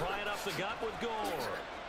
try it up the gut with Gore.